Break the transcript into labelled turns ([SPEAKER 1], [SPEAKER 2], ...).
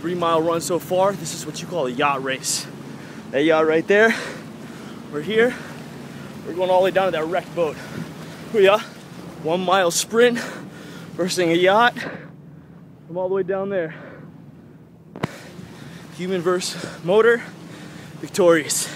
[SPEAKER 1] three mile run so far. This is what you call a yacht race. That yacht right there, we're here. We're going all the way down to that wrecked boat. We are one mile sprint versus a yacht I'm all the way down there. Human versus motor, victorious.